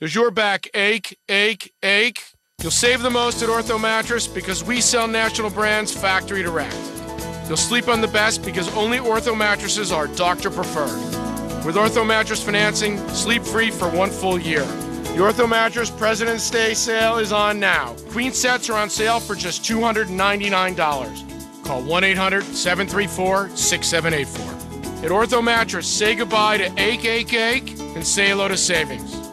Does your back ache, ache, ache? You'll save the most at Ortho Mattress because we sell national brands factory direct. You'll sleep on the best because only Ortho mattresses are doctor preferred. With Ortho Mattress financing, sleep free for one full year. The Ortho Mattress President's Day sale is on now. Queen sets are on sale for just $299. Call 1 800 734 6784. At Ortho Mattress, say goodbye to ache, ache, ache, and say hello to savings.